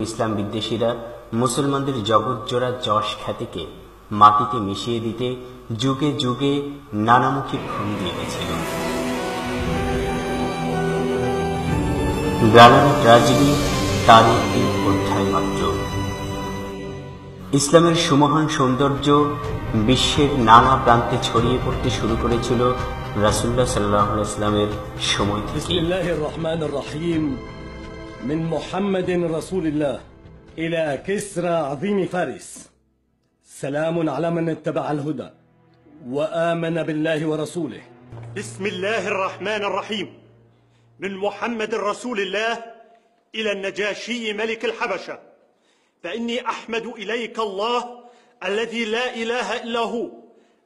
ইসলাম বিদ্বেষীরা মুসলমানদের জগৎজোড়া যশ খ্যাতিকে মাটিতে মিশিয়ে দিতে যুগে যুগে নানামুখী খুন দিয়েছিল গ্রানাডা ট্র্যাজেডি তার একটি অধ্যায় মাত্র। ইসলামের সুমহান সৌন্দর্য বিশ্বের নানা প্রান্তে ছড়িয়ে পড়তে শুরু করেছিল রাসুল্লাহ সাল্লাহ ইসলামের সময় থেকে من محمد رسول الله إلى كسرى عظيم فارس. سلام على من اتبع الهدى وآمن بالله ورسوله. بسم الله الرحمن الرحيم. من محمد رسول الله إلى النجاشي ملك الحبشة. فإني أحمد إليك الله الذي لا إله إلا هو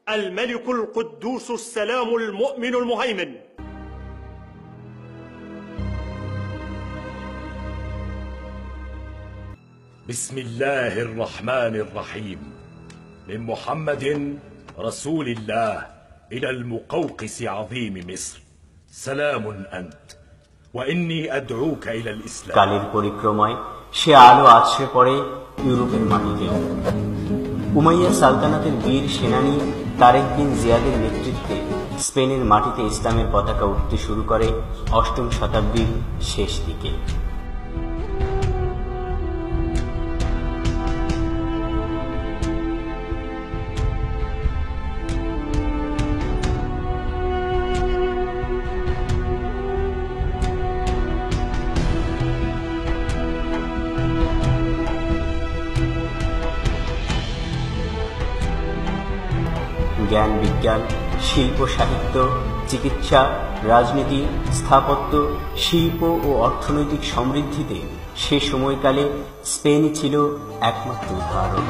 الملك القدوس السلام المؤمن المهيمن. بسم الله الرحمن الرحيم من محمد رسول الله إلى المقوقس عظيم مصر سلام أنت وإني أدعوك إلى الإسلام কালের পরিক্রমায় সে আলো আছড়ে পড়ে ইউরোপের মাটিতে উমাইয়া সালতানাতের বীর সেনানী তারেক বিন জিয়াদের নেতৃত্বে স্পেনের মাটিতে ইসলামের পতাকা উঠতে শুরু করে অষ্টম শতাব্দীর শেষ দিকে জ্ঞান, বিজ্ঞান, শিল্প, সাহিত্য, চিকিৎসা, রাজনীতি, স্থাপত্য, শিল্প ও অর্থনৈতিক সমৃদ্ধিতে সে সময়কালে স্পেনই ছিল একমাত্র উদাহরণ।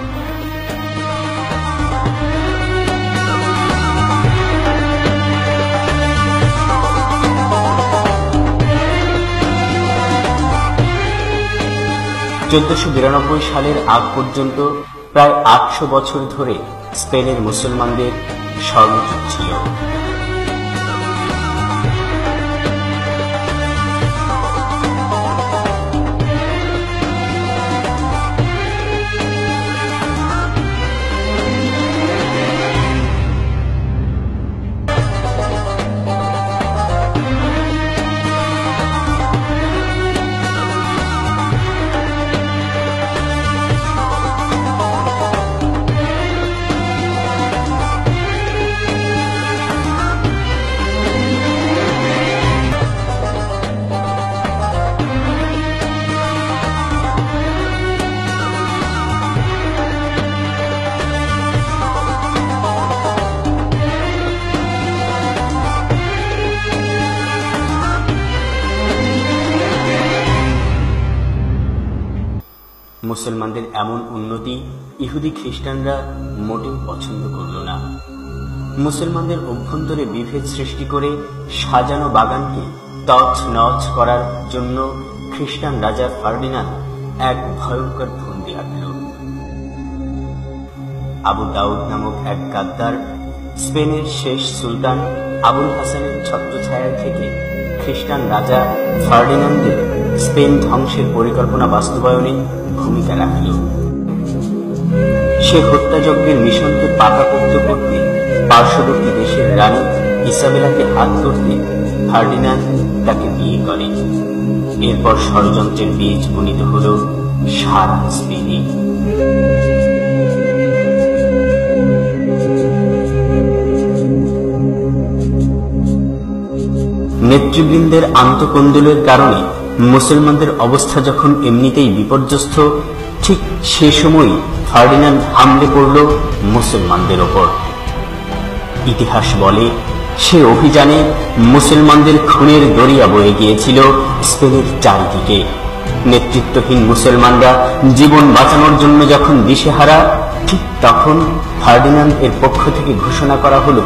চোদ্দশো বিরানব্বই সালের আগ পর্যন্ত প্রায় আটশো বছর ধরে স্পেনের মুসলমানদের সর্বোচ্চ ছিল। মুসলমানদের এমন উন্নতি ইহুদি খ্রিস্টানরা মোটেও পছন্দ করল না। মুসলমানদের অভ্যন্তরে বিভেদ সৃষ্টি করে সাজানো বাগানকে তছ নচ করার জন্য খ্রিস্টান রাজা ফার্ডিনান্দ এক ভয়ঙ্কর ফন্দি আঁকল। আবু দাউদ নামক এক গাদ্দার, স্পেনের শেষ সুলতান আবুল হাসানের ছত্রছায়া থেকে খ্রিস্টান রাজা ফার্ডিনান্দের স্পেন ধ্বংসের পরিকল্পনা বাস্তবায়নে ভূমিকা রাখল। সে হত্যাযজ্ঞের মিশনকে পাকাপোক্ত করতে পার্শ্ববর্তী দেশের রানী ইসাবেলাকে হাত করতে ফার্ডিনান্দ তাকে বিয়ে করে। এরপর ষড়যন্ত্রের বীজ বুনিত হল সারা স্পেনে। নেতৃবৃন্দের আন্তকন্দলের কারণে মুসলমানদের অবস্থা যখন এমনিতেই বিপর্যস্ত, ঠিক সে সময় ফার্ডিনান্ড হামলে পড়ল মুসলমানদের ওপর। ইতিহাস বলে, সে অভিযানে মুসলমানদের খুনের দরিয়া বয়ে গিয়েছিল স্পেনের চারিদিকে। নেতৃত্বহীন মুসলমানরা জীবন বাঁচানোর জন্য যখন দিশেহারা, ঠিক তখন ফার্ডিনান্ড এর পক্ষ থেকে ঘোষণা করা হলো,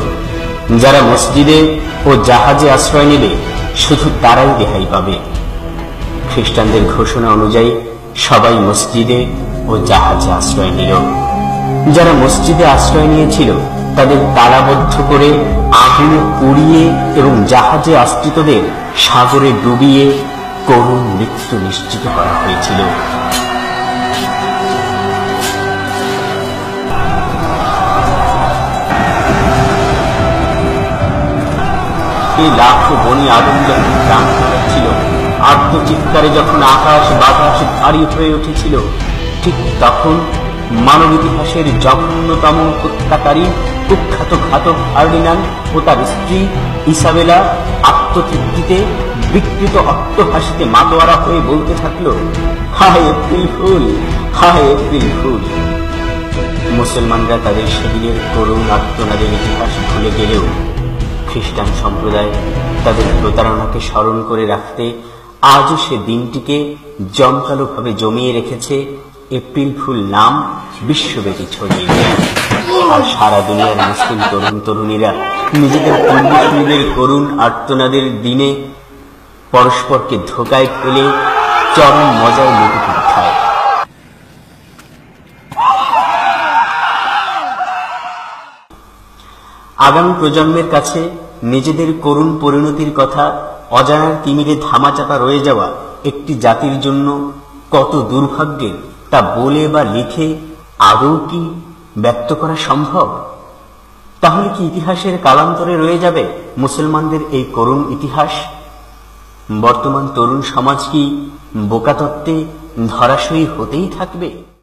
যারা মসজিদে ও জাহাজে আশ্রয় নেবে, শুধু তারাই রেহাই পাবে। খ্রিস্টানদের ঘোষণা অনুযায়ী সবাই মসজিদে ও জাহাজে আশ্রয় নিল। যারা মসজিদে আশ্রয় নিয়েছিল, তাদের তালাবদ্ধ করে আগুনে পুড়িয়ে এবং জাহাজে আশ্রিতদের সাগরে ডুবিয়ে করুণ মৃত্যু নিশ্চিত করা হয়েছিল। লাখ বনি আদম যখন প্রাণ ছিল আত্মচিৎকারে যখন আকাশ বাতাস ভারী হয়ে উঠেছিল, ঠিক তখন মানব ইতিহাসের জঘন্যতম হত্যাকারী কুখ্যাত ঘাতক ফার্ডিনান্ড ও তার স্ত্রী ইসাবেলা আত্মতৃপ্তিতে বিকৃত অট্টহাসিতে মাতোয়ারা হয়ে বলতে থাকল, হায় এপ্রিল ফুল, হায় এপ্রিল ফুল। মুসলমানরা তাদের সেদিনের করুণ আত্মনাদের ইতিহাস ভুলে গেলেও খ্রিস্টান সম্প্রদায় তাদের প্রতারণাকে স্মরণ করে রাখতে আজও সে দিনটিকে জমকালোভাবে জমিয়ে রেখেছে এপ্রিল ফুল নাম বিশ্বব্যাপী ছড়িয়ে আর সারা দুনিয়ার মুসলিম তরুণ তরুণীরা নিজেদের পূর্বসূরীদের করুণ আর্তনাদের দিনে পরস্পরকে ধোকায় ফেলে চরম মজায় খায়। আগামী প্রজন্মের কাছে নিজেদের করুণ পরিণতির কথা অজানার তিমিরে ধামাচাপা রয়ে যাওয়া একটি জাতির জন্য কত দুর্ভাগ্যের তা বলে বা লিখে আদৌ কি ব্যক্ত করা সম্ভব? তাহলে কি ইতিহাসের কালান্তরে রয়ে যাবে মুসলমানদের এই করুণ ইতিহাস? বর্তমান তরুণ সমাজ কি বোকাতত্ত্বে ধরাশয়ী হতেই থাকবে?